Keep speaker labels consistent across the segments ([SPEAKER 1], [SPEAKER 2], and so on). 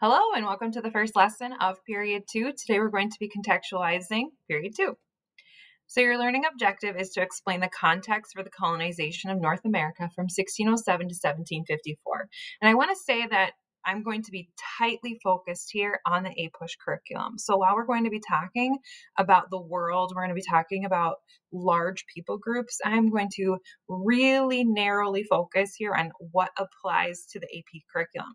[SPEAKER 1] Hello and welcome to the first lesson of period two. Today we're going to be contextualizing period two. So your learning objective is to explain the context for the colonization of North America from 1607 to 1754. And I want to say that I'm going to be tightly focused here on the APUSH curriculum. So while we're going to be talking about the world, we're going to be talking about large people groups, I'm going to really narrowly focus here on what applies to the AP curriculum.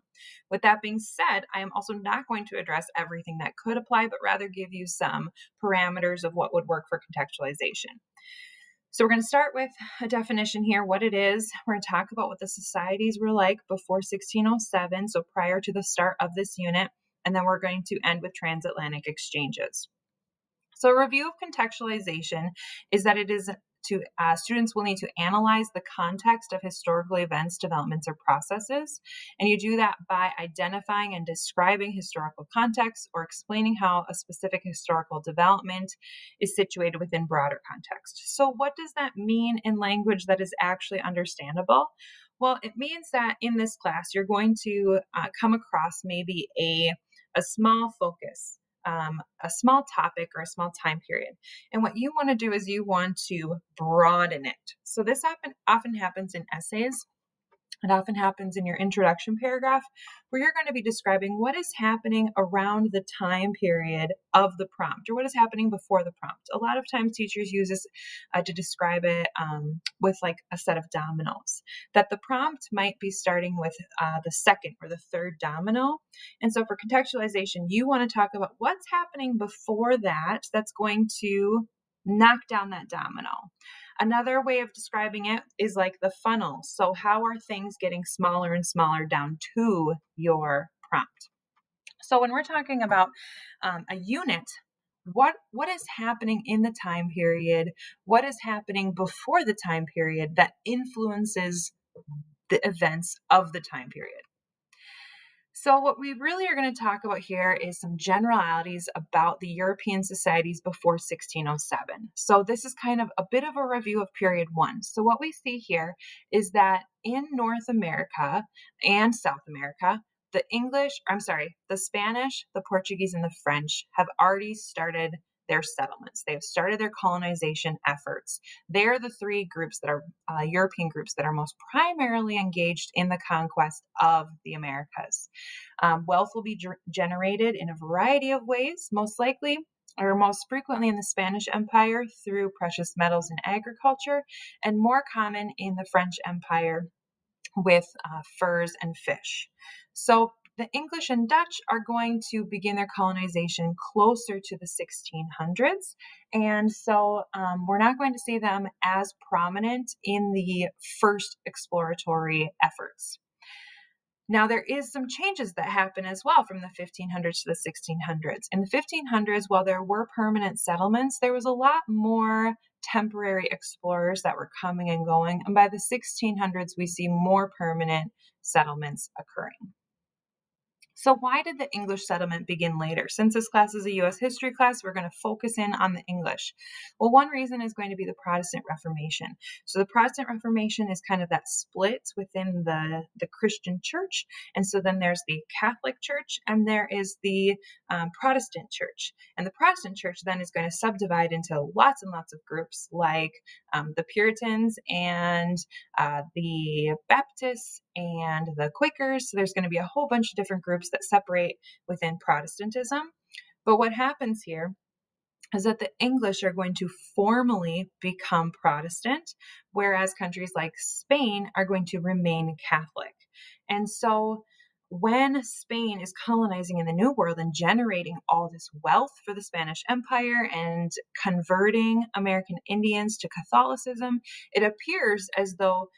[SPEAKER 1] With that being said, I am also not going to address everything that could apply, but rather give you some parameters of what would work for contextualization. So we're going to start with a definition here, what it is. We're going to talk about what the societies were like before 1607, so prior to the start of this unit, and then we're going to end with transatlantic exchanges. So a review of contextualization is that it is to uh, students will need to analyze the context of historical events, developments, or processes. And you do that by identifying and describing historical context or explaining how a specific historical development is situated within broader context. So, what does that mean in language that is actually understandable? Well, it means that in this class, you're going to uh, come across maybe a, a small focus um, a small topic or a small time period. And what you want to do is you want to broaden it. So this often often happens in essays it often happens in your introduction paragraph where you're going to be describing what is happening around the time period of the prompt or what is happening before the prompt. A lot of times teachers use this uh, to describe it um, with like a set of dominoes, that the prompt might be starting with uh, the second or the third domino. And so for contextualization, you want to talk about what's happening before that that's going to knock down that domino. Another way of describing it is like the funnel. So, how are things getting smaller and smaller down to your prompt? So, when we're talking about um, a unit, what what is happening in the time period? What is happening before the time period that influences the events of the time period? So, what we really are going to talk about here is some generalities about the European societies before 1607. So, this is kind of a bit of a review of period one. So, what we see here is that in North America and South America, the English, I'm sorry, the Spanish, the Portuguese, and the French have already started their settlements. They have started their colonization efforts. They're the three groups that are uh, European groups that are most primarily engaged in the conquest of the Americas. Um, wealth will be ger- generated in a variety of ways, most likely or most frequently in the Spanish Empire through precious metals and agriculture, and more common in the French Empire with uh, furs and fish. So, the English and Dutch are going to begin their colonization closer to the 1600s. And so um, we're not going to see them as prominent in the first exploratory efforts. Now, there is some changes that happen as well from the 1500s to the 1600s. In the 1500s, while there were permanent settlements, there was a lot more temporary explorers that were coming and going. And by the 1600s, we see more permanent settlements occurring. So, why did the English settlement begin later? Since this class is a U.S. history class, we're going to focus in on the English. Well, one reason is going to be the Protestant Reformation. So, the Protestant Reformation is kind of that split within the, the Christian church. And so, then there's the Catholic Church and there is the um, Protestant Church. And the Protestant Church then is going to subdivide into lots and lots of groups like um, the Puritans and uh, the Baptists and the Quakers. So, there's going to be a whole bunch of different groups groups that separate within Protestantism. But what happens here is that the English are going to formally become Protestant, whereas countries like Spain are going to remain Catholic. And so when Spain is colonizing in the New World and generating all this wealth for the Spanish Empire and converting American Indians to Catholicism, it appears as though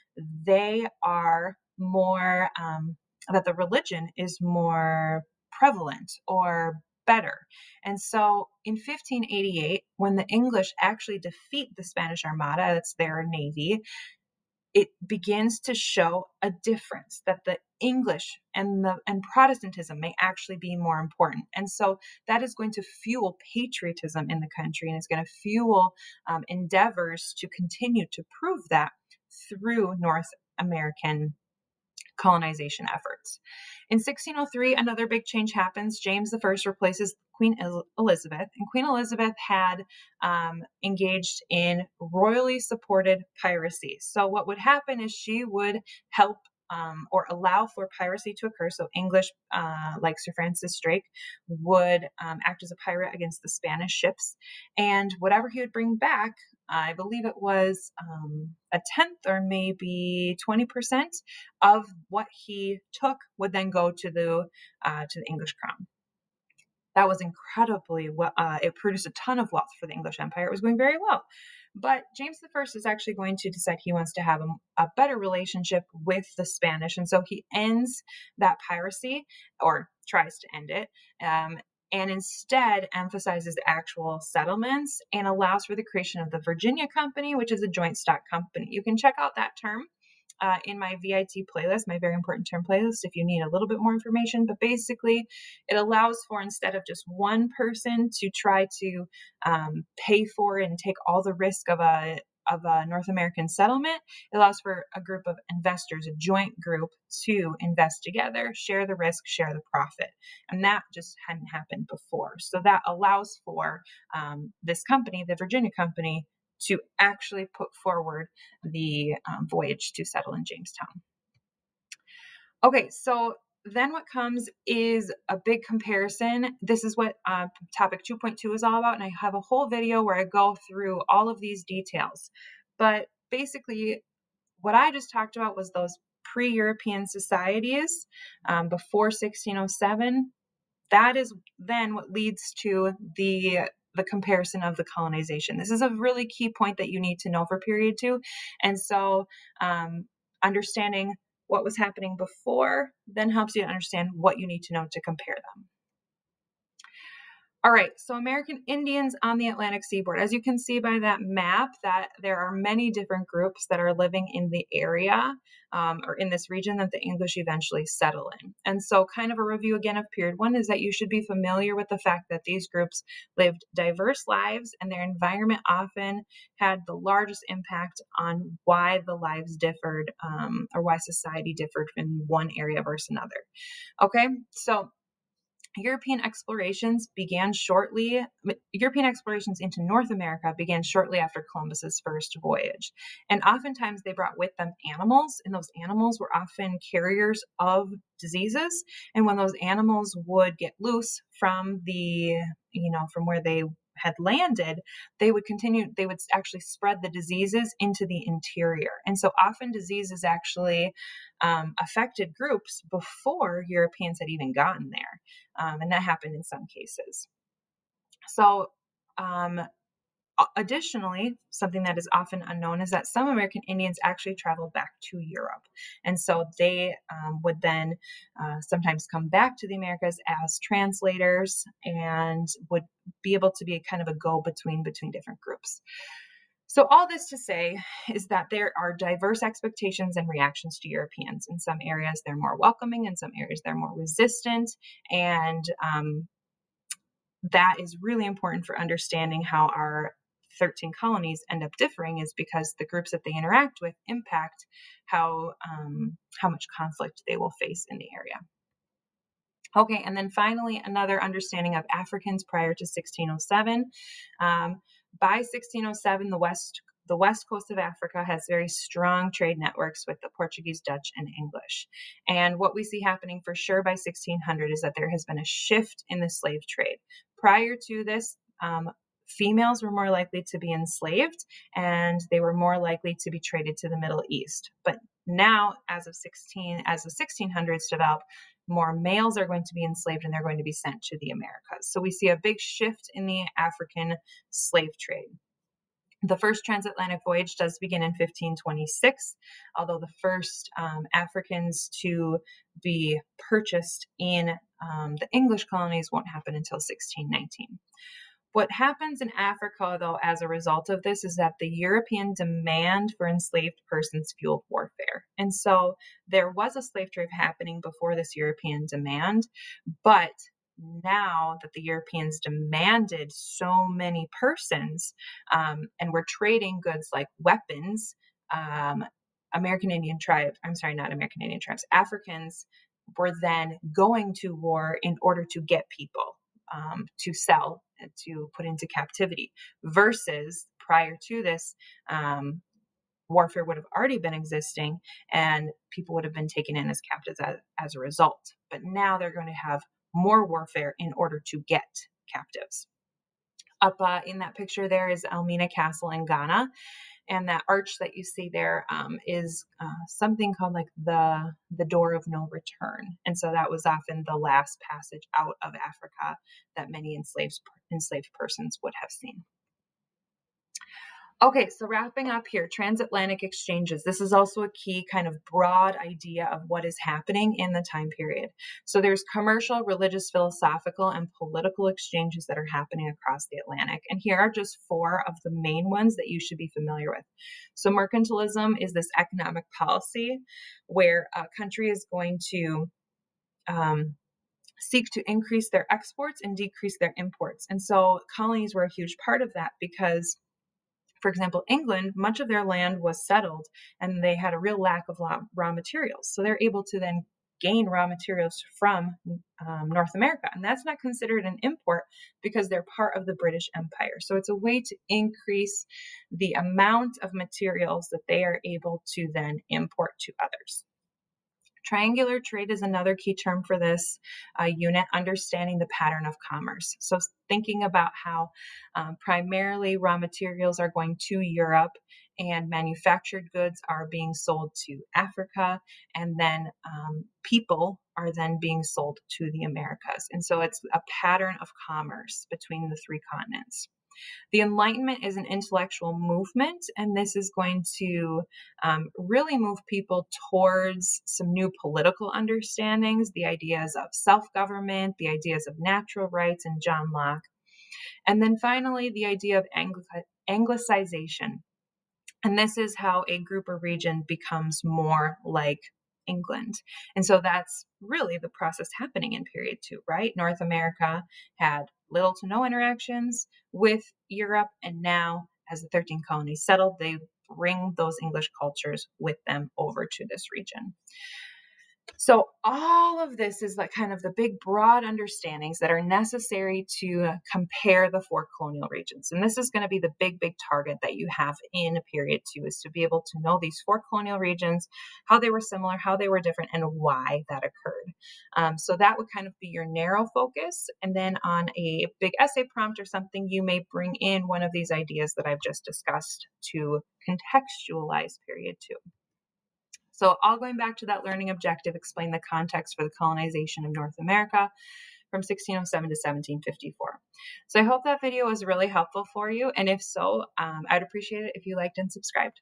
[SPEAKER 1] they are more um, that the religion is more prevalent or better. And so in 1588, when the English actually defeat the Spanish Armada, that's their navy, it begins to show a difference that the English and the and Protestantism may actually be more important, and so that is going to fuel patriotism in the country, and it's going to fuel um, endeavors to continue to prove that through North American colonization efforts. In 1603, another big change happens. James I replaces Queen Elizabeth, and Queen Elizabeth had um, engaged in royally supported piracy. So, what would happen is she would help um, or allow for piracy to occur. So, English, uh, like Sir Francis Drake, would um, act as a pirate against the Spanish ships. And whatever he would bring back, I believe it was um, a tenth or maybe 20% of what he took would then go to the, uh, to the English crown that was incredibly well. Uh, it produced a ton of wealth for the English Empire. It was going very well. But James I is actually going to decide he wants to have a, a, better relationship with the Spanish. And so he ends that piracy or tries to end it. Um, and instead emphasizes actual settlements and allows for the creation of the Virginia Company, which is a joint stock company. You can check out that term uh, in my VIT playlist, my very important term playlist, if you need a little bit more information. But basically, it allows for instead of just one person to try to um, pay for and take all the risk of a of a North American settlement. It allows for a group of investors, a joint group, to invest together, share the risk, share the profit. And that just hadn't happened before. So that allows for um, this company, the Virginia Company, to actually put forward the um, voyage to settle in Jamestown. Okay, so then what comes is a big comparison. This is what uh, topic 2.2 is all about, and I have a whole video where I go through all of these details. But basically, what I just talked about was those pre European societies um, before 1607. That is then what leads to the the comparison of the colonization. This is a really key point that you need to know for period two. And so, um, understanding what was happening before then helps you understand what you need to know to compare them. All right, so American Indians on the Atlantic seaboard. As you can see by that map, that there are many different groups that are living in the area um, or in this region that the English eventually settle in. And so, kind of a review again of period one is that you should be familiar with the fact that these groups lived diverse lives and their environment often had the largest impact on why the lives differed um, or why society differed in one area versus another. Okay, so European explorations began shortly, European explorations into North America began shortly after Columbus's first voyage. And oftentimes they brought with them animals, and those animals were often carriers of diseases. And when those animals would get loose from the, you know, from where they had landed, they would continue, they would actually spread the diseases into the interior. And so often diseases actually um, affected groups before Europeans had even gotten there. Um, and that happened in some cases. So, um, additionally, something that is often unknown is that some American Indians actually traveled back to Europe. And so they um, would then uh, sometimes come back to the Americas as translators and would be able to be kind of a go between between different groups. So, all this to say is that there are diverse expectations and reactions to Europeans. In some areas, they're more welcoming, in some areas, they're more resistant. And um, that is really important for understanding how our 13 colonies end up differing is because the groups that they interact with impact how um, how much conflict they will face in the area. Okay, and then finally, another understanding of Africans prior to 1607. Um, by 1607, the west the west coast of Africa has very strong trade networks with the Portuguese, Dutch, and English. And what we see happening for sure by 1600 is that there has been a shift in the slave trade. Prior to this, um, females were more likely to be enslaved and they were more likely to be traded to the Middle East. But now, as of 16, as the 1600s develop, more males are going to be enslaved and they're going to be sent to the Americas. So we see a big shift in the African slave trade. The first transatlantic voyage does begin in 1526, although the first um, Africans to be purchased in um, the English colonies won't happen until 1619. What happens in Africa, though, as a result of this, is that the European demand for enslaved persons fueled warfare. And so there was a slave trade happening before this European demand, but now that the Europeans demanded so many persons um, and were trading goods like weapons, um, American Indian tribes, I'm sorry, not American Indian tribes, Africans were then going to war in order to get people um, to sell to put into captivity versus prior to this um, warfare would have already been existing and people would have been taken in as captives as, as a result. But now they're going to have more warfare in order to get captives. Up uh, in that picture there is elmina castle in ghana and that arch that you see there um, is uh, something called like the the door of no return. And so that was often the last passage out of africa that many enslaved enslaved persons would have seen Okay, so wrapping up here, transatlantic exchanges. This is also a key kind of broad idea of what is happening in the time period. So there's commercial, religious, philosophical, and political exchanges that are happening across the Atlantic. And here are just four of the main ones that you should be familiar with. So mercantilism is this economic policy where a country is going to um, seek to increase their exports and decrease their imports. And so colonies were a huge part of that because for example, England, much of their land was settled and they had a real lack of raw materials. So they're able to then gain raw materials from um, North America. And that's not considered an import because they're part of the British Empire. So it's a way to increase the amount of materials that they are able to then import to others. Triangular trade is another key term for this uh, unit, understanding the pattern of commerce. So, thinking about how um, primarily raw materials are going to Europe and manufactured goods are being sold to Africa, and then um, people are then being sold to the Americas. And so, it's a pattern of commerce between the three continents. The Enlightenment is an intellectual movement, and this is going to um, really move people towards some new political understandings, the ideas of self government, the ideas of natural rights, and John Locke. And then finally, the idea of Anglicization. And this is how a group or region becomes more like England. And so that's really the process happening in period two, right? North America had little to no interactions with Europe, and now, as the 13 colonies settled, they bring those English cultures with them over to this region. So, all of this is like kind of the big broad understandings that are necessary to compare the four colonial regions. And this is going to be the big, big target that you have in period two is to be able to know these four colonial regions, how they were similar, how they were different, and why that occurred. Um, so, that would kind of be your narrow focus. And then on a big essay prompt or something, you may bring in one of these ideas that I've just discussed to contextualize period two. So, all going back to that learning objective, explain the context for the colonization of North America from 1607 to 1754. So, I hope that video was really helpful for you. And if so, um, I'd appreciate it if you liked and subscribed.